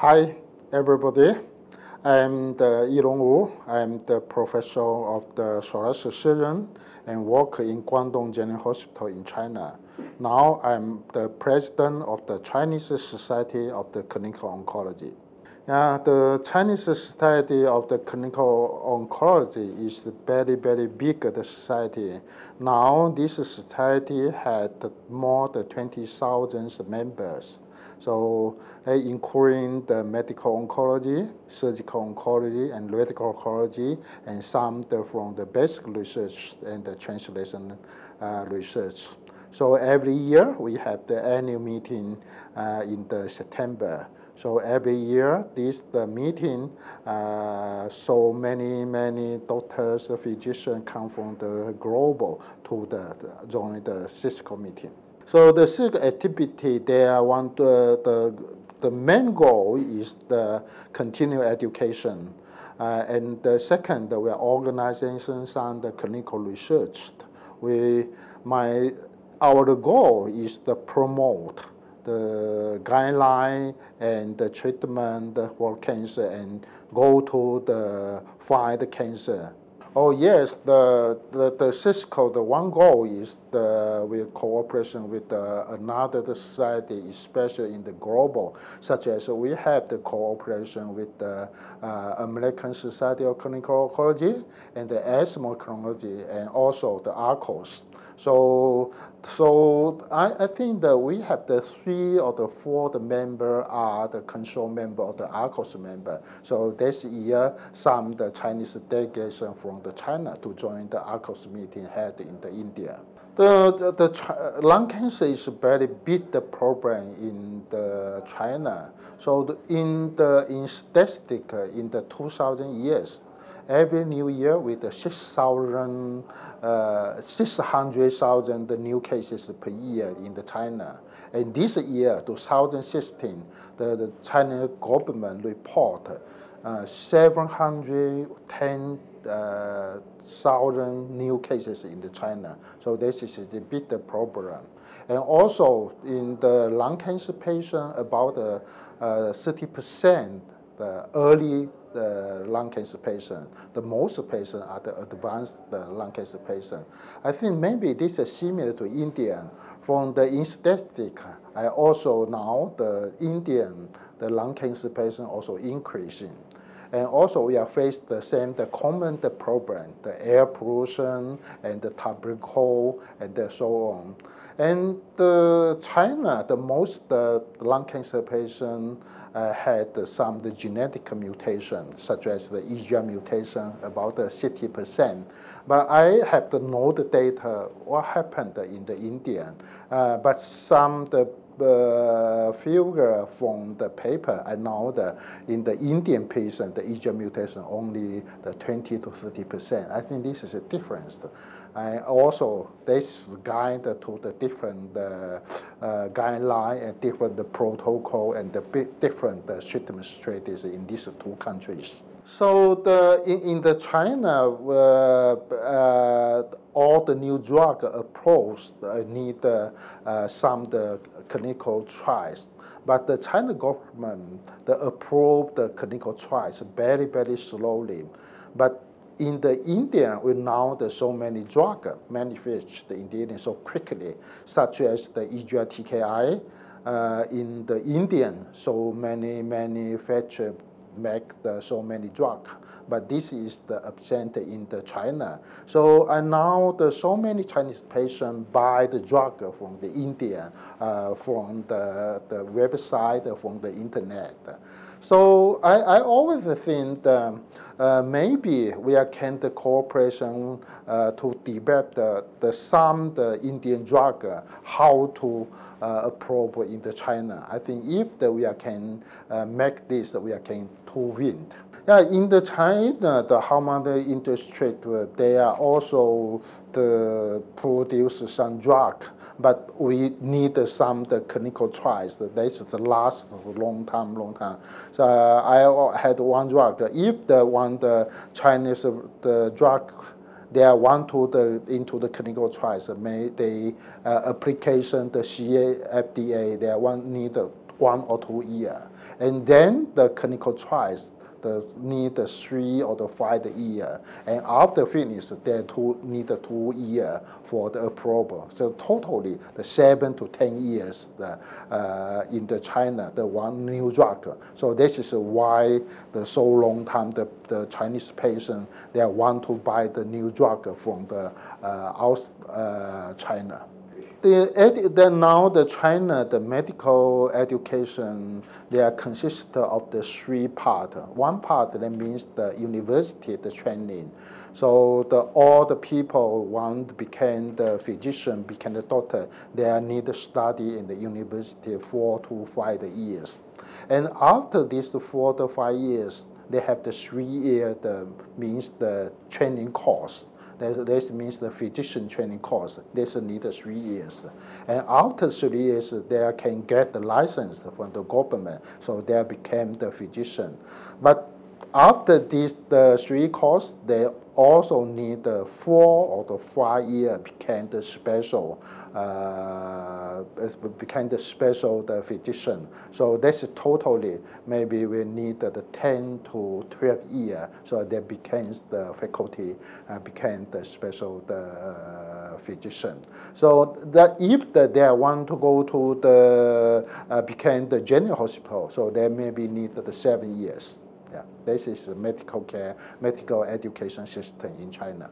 Hi, everybody. I'm the Yi-Long Wu. I'm the professor of the thoracic surgeon and work in Guangdong General Hospital in China. Now I'm the president of the Chinese Society of the Clinical Oncology. Yeah, the Chinese Society of the Clinical Oncology is a very, very big society. Now this society had more than 20,000 members. So including the medical oncology, surgical oncology, and radical oncology, and some the, from the basic research and the translation uh, research. So every year we have the annual meeting uh, in the September. So every year, this the meeting, uh, so many, many doctors, physicians come from the global to the, the join the CSCO meeting. So the CSCO activity, there, want the, the, the main goal is the continued education. Uh, and the second, we are organizing some the clinical research. We, my, our goal is to promote the guideline and the treatment for cancer and go to the fight cancer. Oh yes, the the, the CSCO, the one goal is the with cooperation with the, another society, especially in the global, such as we have the cooperation with the uh, American Society of Clinical Oncology and the ESMO Oncology and also the ARCOS. So, so I, I think that we have the three or the four the member are the control member or the ARCOS member. So this year, some the Chinese delegation from the China to join the ARCOS meeting held in the India. The, the, the lung cancer is a very big problem in the China. So the, in the in statistic in the 2000 years, every new year with 6,000, uh, 600,000 new cases per year in the China. And this year, 2016, the, the China government report uh, 710 uh, thousand new cases in the China. So this is a big problem. And also in the lung cancer patient, about 30% uh, the early lung cancer patient. The most patients are the advanced lung cancer patient. I think maybe this is similar to Indian. From the statistic, I also now the Indian, the lung cancer patient also increasing. And also we are faced the same, the common the problem, the air pollution and the tobacco and the so on. And the China, the most the lung cancer patient uh, had some the genetic mutation, such as the EGFR mutation, about 60%. But I have to know the data, what happened in the Indian. Uh, but some the uh, figure from the paper, I know that in the Indian patient, the EGFR mutation only the 20 to 30 percent. I think this is a difference. And also, this guide to the different uh, uh, guideline and different protocol and the different uh, treatment strategies in these two countries. So the, in, in the China, uh, uh, all the new drug approach uh, need uh, some the clinical trials. But the China government the approved the clinical trials very, very slowly. But in the India, we now there's so many drugs manufactured in the India so quickly, such as the EGFR TKI. Uh, in the Indian, so many manufactured make the, so many drugs. But this is the absent in the China. So and now the so many Chinese patients buy the drug from the India, uh, from the, the website, from the internet. So I, I always think that uh, maybe we can the cooperation uh, to develop the, the some the Indian drug, uh, how to uh, approve in the China. I think if the, we are can uh, make this, that we are can to win. Yeah, in the China, the hormone industry, they are also the produce some drug, but we need some the clinical trials. This is last long time, long time. So I had one drug. If the one the Chinese the drug they are want to the into the clinical trials, may they uh, application the CA FDA they want need one or two year. And then the clinical trials the need the three or the five year, and after finish, they two need the two year for the approval. So totally the seven to ten years the, uh, in the China the one new drug. So this is why the so long time the, the Chinese patient they want to buy the new drug from the uh, out uh, China the, now the China the medical education they are consist of the three part. One part that means the university the training. So the all the people want to become the physician, become the doctor, they need to study in the university four to five years. And after these four to five years, they have the three year the means the training course. This means the physician training course. This needs three years. And after three years, they can get the license from the government, so they became the physician. But after this the three course, they also need the four or the five year became the special uh, became the special the physician. So that's totally maybe we need the 10 to 12 year. So they becomes the faculty uh, became the special the uh, physician. So that if the, they want to go to the uh, became the general hospital, so they maybe need the seven years. Yeah, this is medical care, medical education system in China.